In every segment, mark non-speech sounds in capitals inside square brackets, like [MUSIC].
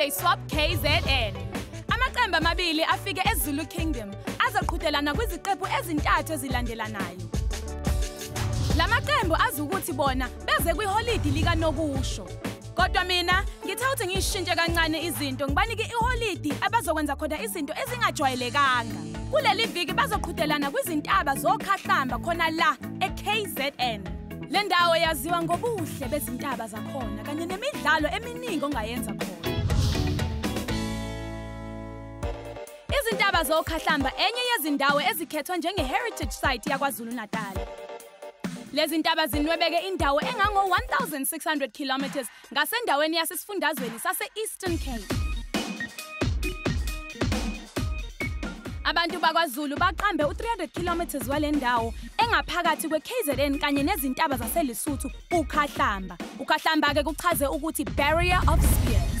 iHoliday Swap KZN. Amaqembu amabili afike eZulu Kingdom azoqhudelana kwiziqephu ezintathu ezilandelanayo. Lamaqembu azukuthi bona beze kwiholidi lika Nokusho. Kodwa mina ngithe ukuthi ngiyishintshe kancane izinto ngibanike iholidi abazokwenza khona izinto ezingajwayelekanga. Kuleli viki bazoqhudelana kwizintaba zokhahlamba khona la eKZN. Le ndawo yaziwa ngobuhle bezintaba zakhona kanye nemidlalo eminingi ongayenza khona. Izintaba zokhahlamba enye yezindawo ezikhethwa njenge-heritage site yaKwaZulu Natal. Lezi ntaba zinwebeke indawo engango 1600 kilometers ngasendaweni yasesifundazweni sase-Eastern Cape. Abantu bakwaZulu baqambe u300 kilometers wale ndawo engaphakathi kweKZN kanye nezintaba zaseLesotho ukhahlamba. Ukhahlamba ke kuchaze ukuthi barrier of spears.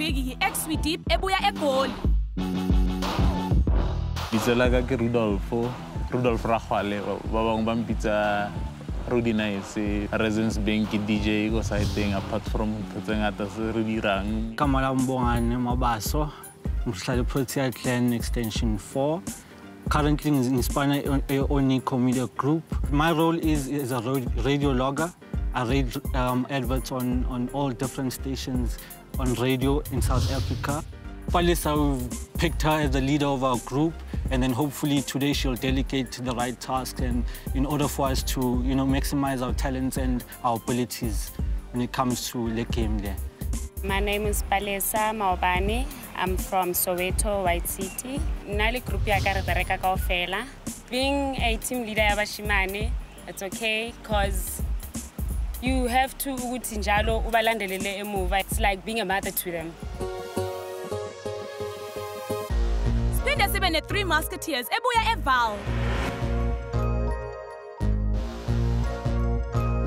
Amaqembu aleli viki yi-X-Deep ebuya eGoli. bitso la ka ke rudolfo rudolf ragwale ba ba bangwe ba mpitsa rudy nice residence bank dj ko siteng apart from ntho tse ngata se re dirang. Igama lami Mbongane Mabaso ngihlala eProtea Clan extension 4 currently ngispana Onico Media Group. My role is is a radio logger I read um, adverts on on all different stations on radio in South Africa Palesa we've picked her as the leader of our group and then hopefully today she'll delegate the right tasks and in order for us to you know maximize our talents and our abilities when it comes to there My name is Palesa Maobane. I'm from Soweto, White City. Nali group. Being a team leader ya bashimane, it's okay because you have to ukuthi njalo ubalandelele emuva. It's like being a mother to them. Siphinde sibe ne-Three Musketeers ebuya eVaal.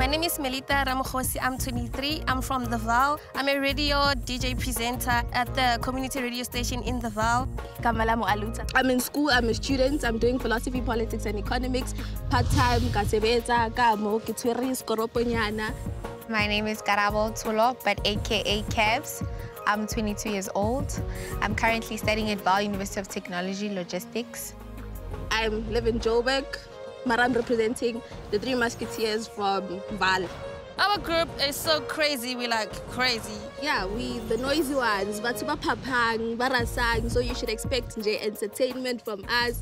My name is Melita Ramokhosi. I'm 23. I'm from the Vaal. I'm a radio DJ presenter at the community radio station in the Vaal. Kamalamo Aluta. I'm in school, I'm a student, I'm doing philosophy, politics and economics. Part-time, ka sebetsa ka mo skoroponyana. My name is Karabo Tulo, but aka Cavs. I'm 22 years old. I'm currently studying at Vaal University of Technology Logistics. I live in Joburg, but I'm representing the Three Musketeers from Vaal. Our group is so crazy. We like crazy. Yeah, we the noisy ones, but ba phapang, ba rasang, so you should expect nje entertainment from us.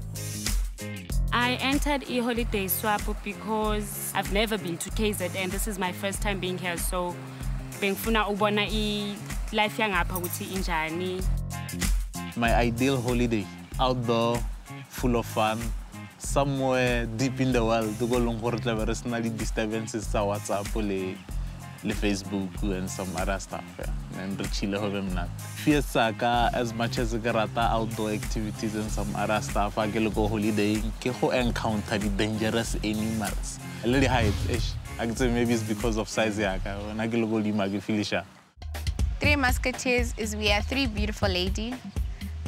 I entered e-holiday swap because I've never been to KZN. This is my first time being here, so bengifuna ubona i-life yangapha ukuthi injani. my ideal holiday outdoor full of fun somewhere deep in the world ko leng gore tlabe re sena di-disturbances tsa whatsapp le le facebook and some other stuff yeah. and re chile go be mnate fears tsaka as much as ke outdoor activities and some other stuff a ke le ko holidaying ke go encounter the dangerous animals le di-height ish a ke tse maybe it's because of size yaka ona ke le ko dima ke Three Musketeers is we are three beautiful ladies.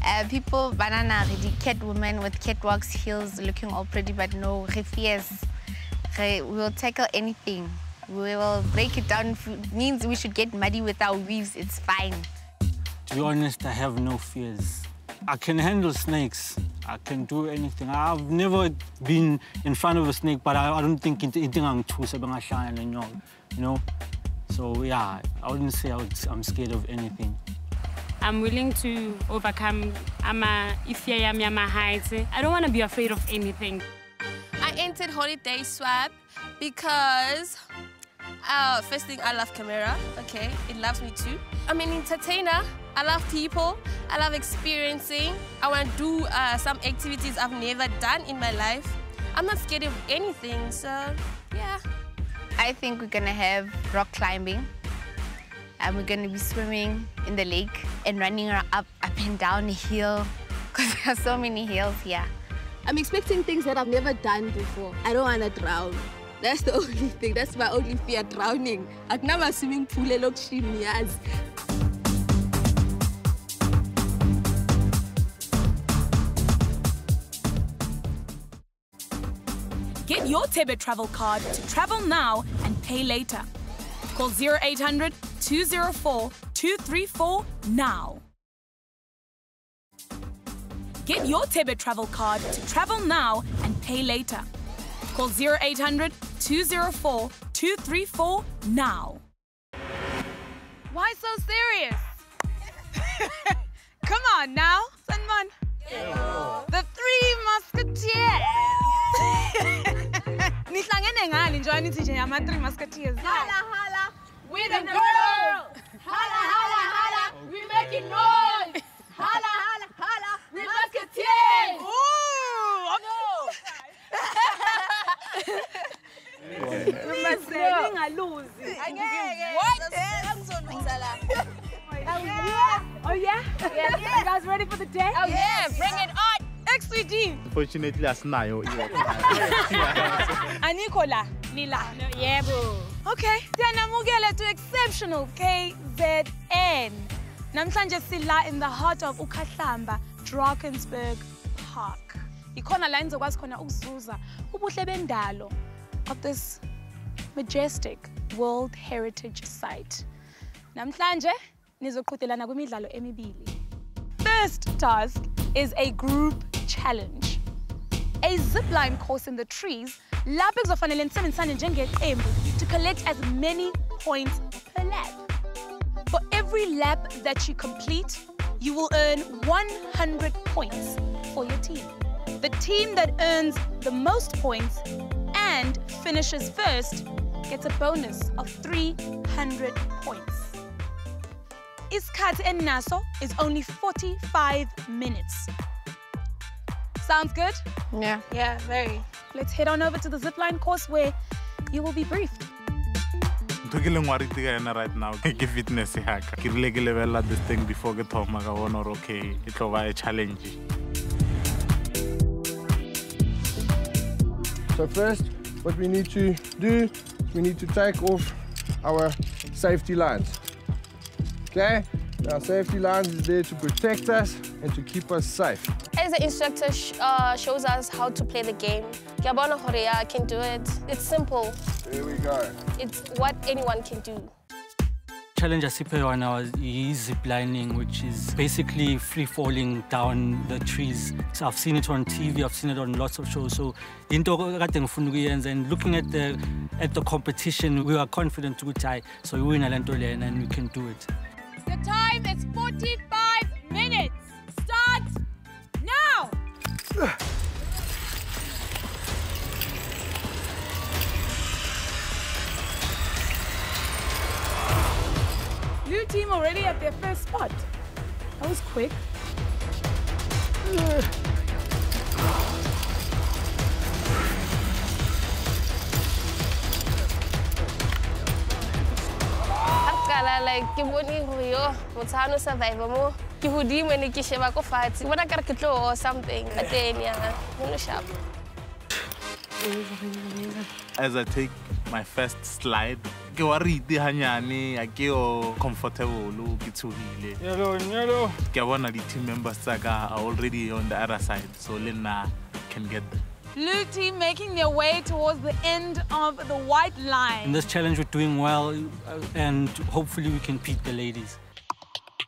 Uh, people, banana, the cat woman with catwalks, heels, looking all pretty, but no, fierce. We will tackle anything. We will break it down. It means we should get muddy with our weaves, it's fine. To be honest, I have no fears. I can handle snakes. I can do anything. I've never been in front of a snake, but I, I don't think anything I'm too you know. So yeah, I wouldn't say I would, I'm scared of anything. I'm willing to overcome ama ifya yami yama heights. I don't want to be afraid of anything. I entered Holiday Swap because, uh, first thing, I love camera. Okay, it loves me too. I'm an entertainer. I love people. I love experiencing. I want to do uh, some activities I've never done in my life. I'm not scared of anything, so yeah. I think we're gonna have rock climbing. And we're gonna be swimming in the lake and running up, up and down a hill. because [LAUGHS] there are so many hills here. I'm expecting things that I've never done before. I don't want to drown. That's the [LAUGHS] only thing. That's my only fear, drowning. Akunama swimming pool elokishini yazi. Get your Tebe travel card to travel now and pay later. Call 0800 204 234 now. Get your Tebe travel card to travel now and pay later. Call 0800 204 234 now. Why so serious? [LAUGHS] Come on now, Sanman. The Three Musketeers. [LAUGHS] Nihlangene ngani nje nithi nje yama Three Musketeers? Hala hala, we the girl. Hala hala hala, we making noise. Hala hala hala, we musketeers. Ooh, oh no. Ningaluzi. Oh yeah? Yeah. [LAUGHS] You guys ready for the day? Oh yeah, bring it on. XVD. Unfortunately, asinayo. [LAUGHS] Anikho la, ni la. Yebo. Okay, siyanamukela to exceptional KZN. Namhlanje sila in the heart of Ukhahlamba, Drakensberg Park. Ikhona la nizokwazi khona ukuzuza ubuhle bendalo of this majestic World Heritage Site. Namhlanje nizoqhudelana kwimidlalo emibili. First task is a group challenge. A zipline course in the trees lapho kuzofanele nisebenzisane njengeqembu to collect as many points per lap. For every lap that you complete, you will earn 100 points for your team. The team that earns the most points and finishes first gets a bonus of 300 points. Iskati Naso is only 45 minutes. Sounds good? Yeah. Yeah, very. Let's head on over to the zipline course where you will be briefed. ntho ke leng wa re tika yona right now ke fitness yaka ke rile ke lebelela this thing before ke thoma ka bona gore okay e tlo ba a challenge So first, what we need to do, we need to take off our safety lines. Okay? Our safety lines is there to protect us and to keep us safe. As the instructor sh uh, shows us how to play the game, Gabona Horea can do it. It's simple. There we go. It's what anyone can do. challenge asiphe yona was yi-ziplining which is basically free falling down the trees so i've seen it on tv i've seen it on lots of shows so into kade ngifuna ukuyenza and looking at the at the competition we are confident to hayi so iwina le nto and we can do it The time is 45 minutes. Start now. Team already at their first spot. That was quick. Akala like ke bone gore yo motshano survivor mo ke hodimo ne ke sheba ko fatshe bona kare ke tlo or something but then yeah no sharp as i take my first slide ke wa re ite hanyane a ke yo comfortable ke tshogile yellow yellow ke a bona di-team members tsaka are already on the other side so le nna can get them Blue team making their way towards the end of the white line. in line. this challenge we're doing well uh, and hopefully we can beat the ladies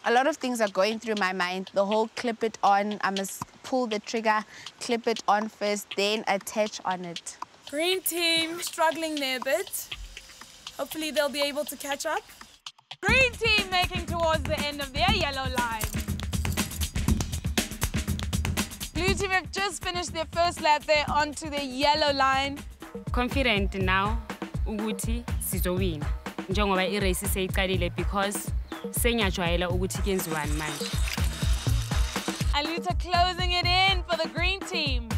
A lot of things are going through my mind. The whole clip it on, I must pull the trigger, clip it on first, then attach on it. Green team struggling there a bit. Hopefully they'll be able to catch up. Green team making towards the end of their yellow line. Blue team have just finished their first lap there onto the yellow line. confident now ukuthi sizowina njengoba irace seyiqalile because sengiyajwayela ukuthi kenziwani manje Alita closing it in for the green team,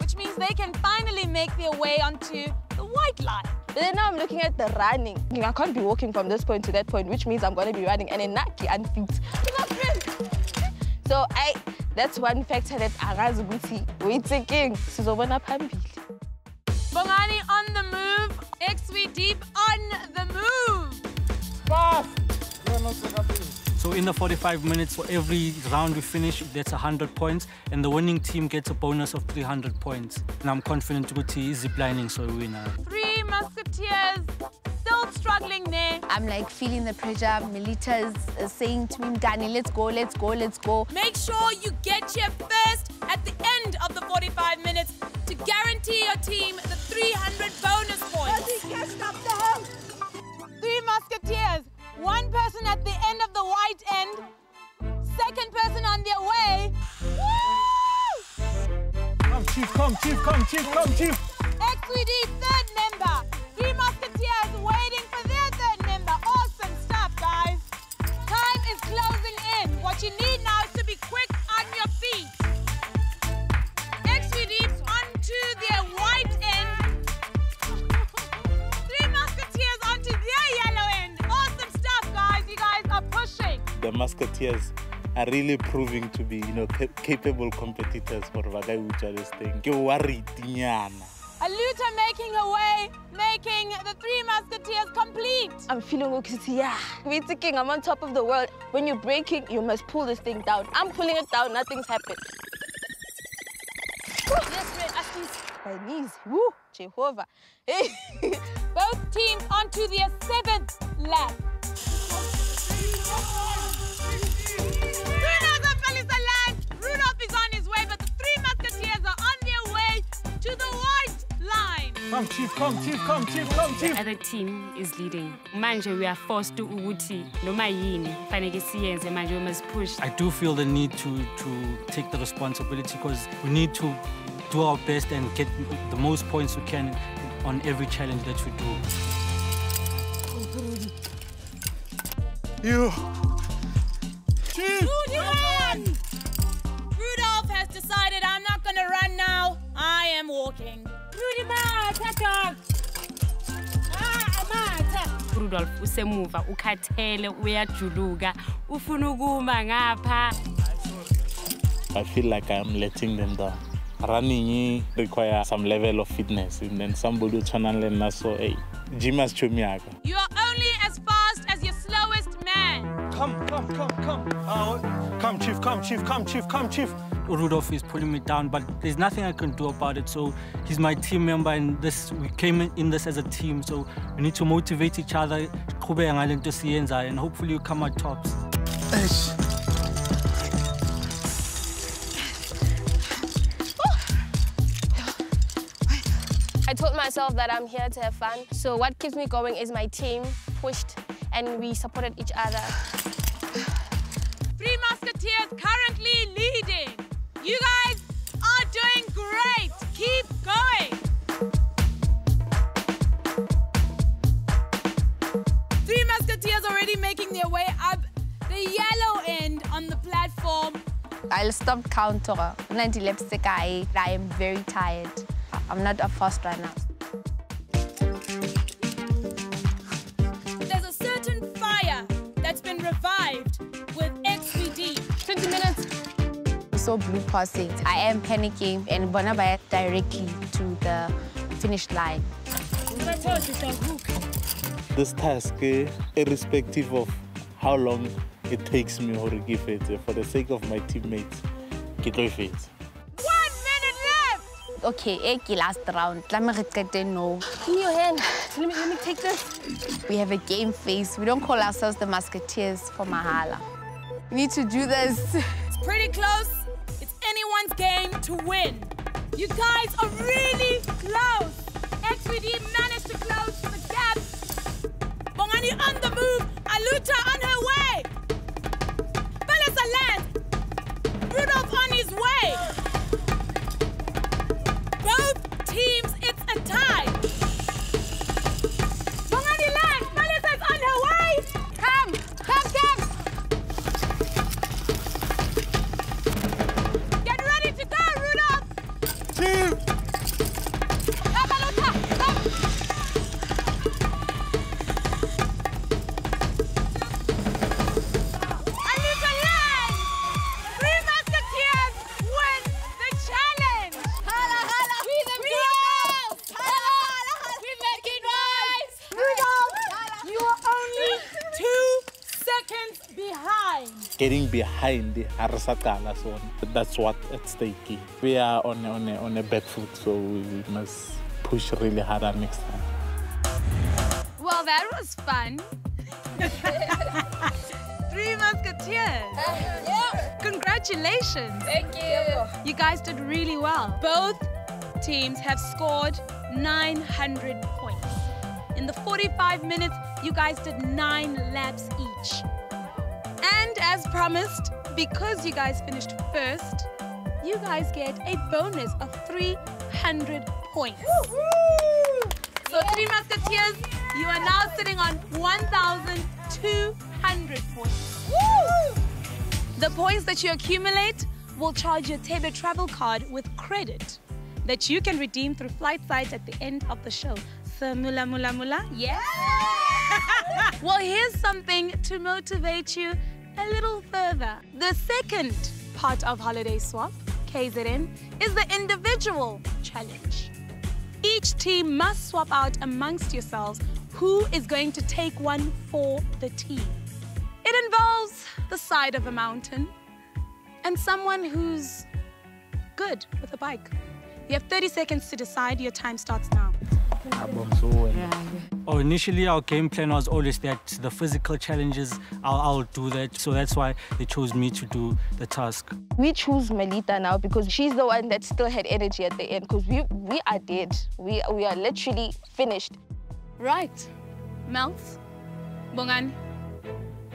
which means they can finally make their way onto the white line. But then now i'm looking at the running i can't be walking from this point to that point which means i'm going to be running and then naki and feet so i That's one factor that akazi ukuthi uyitseking sizobona phambili. Bongani on the move. XV Deep on the move. So in the 45 minutes, for every round we finish, that's 100 points, and the winning team gets a bonus of 300 points. And I'm confident to go to ziplining, so we win. Three Musketeers still struggling there. I'm like feeling the pressure. Melita is uh, saying to me, Danny, let's go, let's go, let's go. Make sure you get here first at the end of the 45 minutes to guarantee your team the 300 bonus points. Three Musketeers, one person at the end of the white end, second person on their way. Woo! Come, Chief, come, Chief, come, Chief, come, Chief. XVD third member. Three Musketeers waiting for their third member. Awesome stuff, guys. Time is closing in. What you need now The Musketeers are really proving to be, you know, ca- capable competitors for Vagai Ucha this thing. Ke worried nyana. Aluta making her way, making the Three Musketeers complete. I'm feeling okay. Yeah, we're thinking I'm on top of the world. When you're breaking, you must pull this thing down. I'm pulling it down, nothing's happened. Yes, man, Ashley's my knees. Woo, Jehovah. Hey. Both teams onto their seventh lap. Come, Chief, come, Chief, come, Chief, come, Chief. other team is leading manje we are forced ukuthi noma yini faneke siyenze manje we must push I do feel the need to, to take the responsibility because we need to do our best and get the most points we can on every challenge that we do. You. Rudy run! Rudolph has decided I'm not gonna run now. I am walking. Rudy Mata, dog! Ah, rudolph usemuva ukhathele uyajuluka ufuna ukuma ngapha I feel like I'm letting them down. Running require some level of fitness and then somebody who turn on na so hey, gym as chumiaka. You are only as fast as your slowest man. Come, come, come, come. Uh, come, Chief, come, Chief, come, Chief, come, Chief. Rudolph is pulling me down, but there's nothing I can do about it. So he's my team member, and this we came in, in this as a team. So we need to motivate each other, qhubeka ngale nto siyenzayo, and hopefully we come out tops. I told myself that I'm here to have fun. So what keeps me going is my team pushed and we supported each other. Three I'll stop counter. 90 laps the guy. I am very tired. I'm not a fast runner. There's a certain fire that's been revived with XVD. 20 minutes. So blue passing. I am panicking and Bonabaya directly to the finish line. This task, eh, irrespective of how long it takes me or give it, for the sake of my teammates, ke tlo e fetsa. One minute left. Okay, eki last round. Tlameha re qete no. Give me your hand. Let me, let me take this. We have a game face. We don't call ourselves the Musketeers for Mahala. We need to do this. It's pretty close. It's anyone's game to win. You guys are really close. XVD managed to close the gap. Bongani on the move. Aluta on her way. Way. Both teams, it's a tie. Getting behind Harasakala. So that's what at stake. We are on, on, a, on a back foot, so we must push really harder next time. Well, that was fun. [LAUGHS] Three Musketeers. Congratulations. Thank you. You guys did really well. Both teams have scored 900 points. In the 45 minutes, you guys did nine laps each. As promised, because you guys finished first, you guys get a bonus of 300 points. So, Three Musketeers, you are now sitting on 1,200 points. The points that you accumulate will charge your Tebe travel card with credit that you can redeem through flight sites at the end of the show. So, mula mula mula, yeah. [LAUGHS] well, here's something to motivate you a little further. The second part of Holiday Swap, KZN, is the individual challenge. Each team must swap out amongst yourselves who is going to take one for the team. It involves the side of a mountain and someone who's good with a bike. You have 30 seconds to decide. Your time starts now. Oh, initially our game plan was always that the physical challenges, I'll, I'll do that. So that's why they chose me to do the task. We choose Melita now because she's the one that still had energy at the end because we, we are dead. We, we are literally finished. Right. Mouth, Bongan,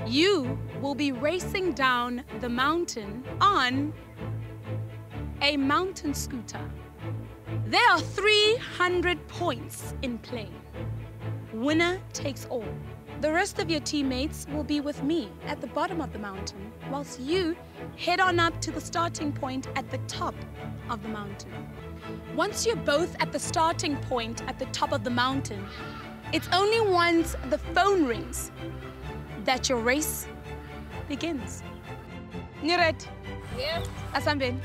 you will be racing down the mountain on a mountain scooter. There are 300 points in play. Winner takes all. The rest of your teammates will be with me at the bottom of the mountain, whilst you head on up to the starting point at the top of the mountain. Once you're both at the starting point at the top of the mountain, it's only once the phone rings that your race begins. Niret. Yeah. Asambin.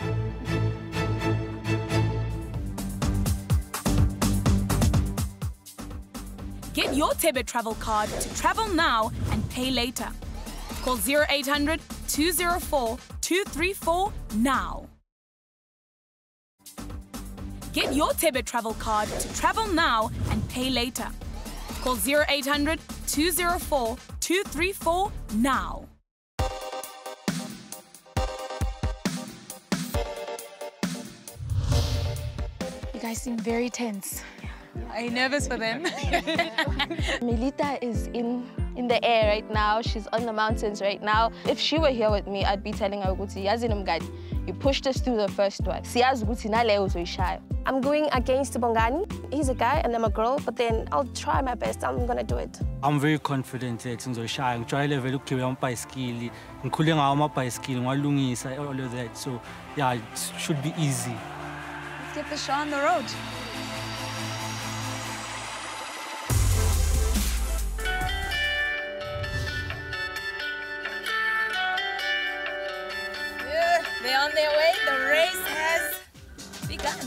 Your Tebe travel card to travel now and pay later. Call 0800 204 234 now. Get your Tebe travel card to travel now and pay later. Call 0800 204 234 now. You guys seem very tense. Are you nervous for them? [LAUGHS] Melita is in in the air right now. She's on the mountains right now. If she were here with me, I'd be telling her ukuthi yazi nomngani, you pushed us through the first one. Siyazi ukuthi naleyo uzoyishaya. I'm going against Bongani. He's a guy and I'm a girl, but then I'll try my best. I'm gonna do it. I'm very confident that ngizoshaya ngijwayele vele ukugibela amabhayisikili ngikhule ngawo amabhayisikili ngiwalungisa all of that so yeah it should be easy Let's get the show on the road. They're on their way. The race has begun.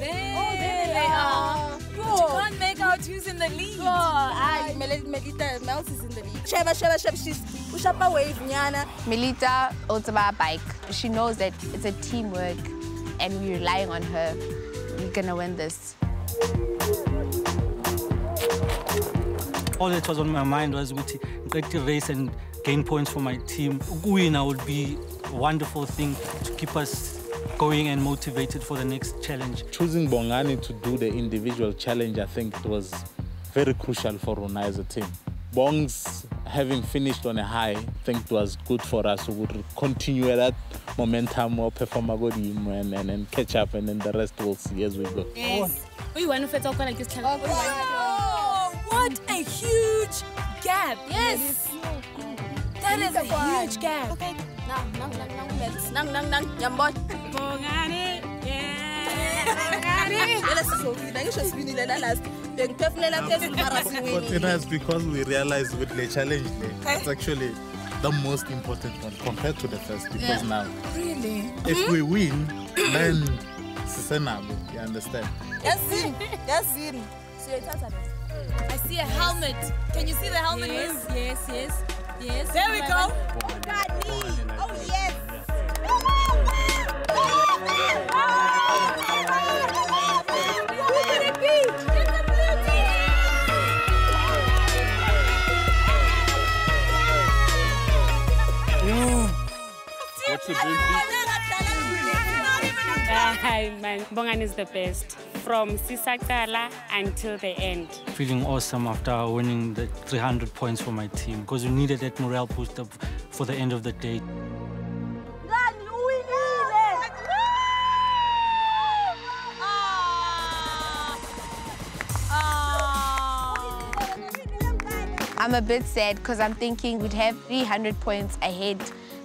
There oh, they are. You can't make out who's in the lead. hayi Mel- melita mels is in the lead sheba sheba sheba she's ushapa wave nyana Melita owns a bike. She knows that it's a teamwork and we're relying on her. We're gonna win this. all that was on my mind was ukuthi ngiqede race and gain points for my team ukuwina would be a wonderful thing to keep us going and motivated for the next challenge Choosing Bongani to do the individual challenge, I think it was very crucial for Runa as a team. Bongs having finished on a high, I think it was good for us. We would continue that momentum or perform a good game and, and, and catch up, and then the rest we'll see as we go. Yes. We want to fit like this challenge. Oh, what a huge gap. Yes. That is a huge gap. okay nang nang nang nang mels nang nang nang yambona Bongani. Yeah. vele sizowina ngisho siwinile nalast bengiphefulela phezulu mara But siwinile it's because we realized with the challenge, eh? it's actually the most important one compared to the first. Because now, Really? if hmm? we win, Then, sisenabo, you understand? Yazini, yazini. Siyayithatha le. I see a helmet. Can you see the helmet? Yes, yes, yes. Yes. There we oh go. Oh, God, Oh, yes. Hi, man. Bongan is the best. From Sisakala until the end. Feeling awesome after winning the 300 points for my team because we needed that morale boost up for the end of the day. I'm a bit sad because I'm thinking we'd have 300 points ahead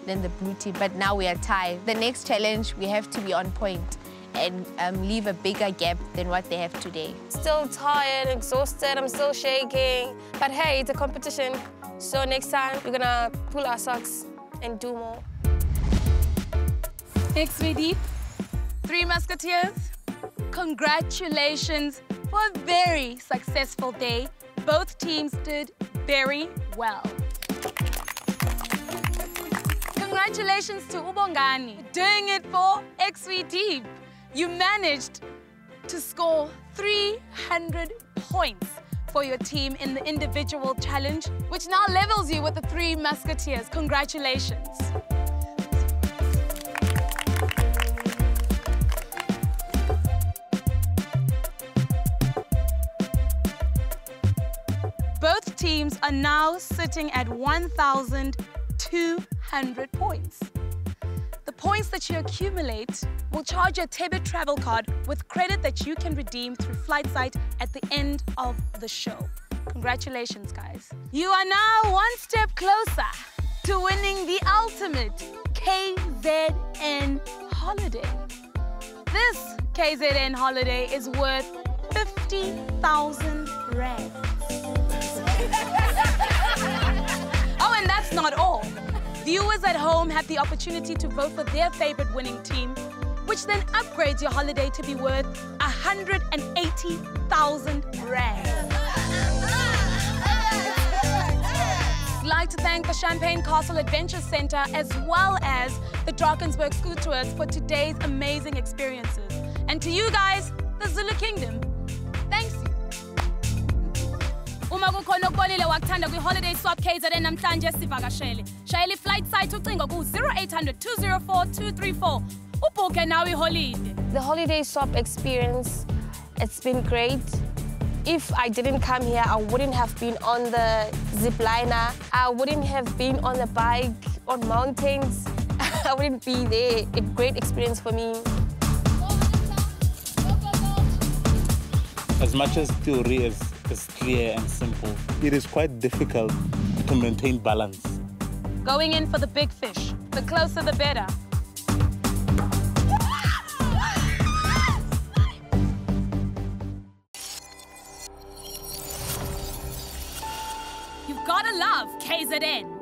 than the blue team, but now we are tied. The next challenge, we have to be on point and um, leave a bigger gap than what they have today. Still tired, exhausted, I'm still shaking. But hey, it's a competition. So next time, we're gonna pull our socks and do more. XVD, Three Musketeers, congratulations for a very successful day. Both teams did very well. Congratulations to Ubongani, doing it for XVD. You managed to score 300 points for your team in the individual challenge, which now levels you with the Three Musketeers. Congratulations. Both teams are now sitting at 1,200 points. The points that you accumulate will charge your Tebet travel card with credit that you can redeem through Flightsite at the end of the show. Congratulations, guys. You are now one step closer to winning the ultimate KZN holiday. This KZN holiday is worth 50,000 rand. [LAUGHS] oh, and that's not all. Viewers at home have the opportunity to vote for their favorite winning team, which then upgrades your holiday to be worth 180,000 rand. I'd like to thank the Champagne Castle Adventure Center as well as the Drakensberg School Tours for today's amazing experiences. And to you guys, the Zulu Kingdom, uma kukhona okubolile wakuthanda kwi-holiday swap kzn namhlanje sivakashele shayela i-flight site ucingo ku-0800 204 234 ubhukhe nawe iholide The holiday swap experience, it's been great. If I didn't come here, I wouldn't have been on the zip liner. I wouldn't have been on the bike, on mountains. [LAUGHS] I wouldn't be there. A great experience for me. As much as theory is, is clear and simple, it is quite difficult to maintain balance. going in for the big fish. The closer the better. You've gotta love kzn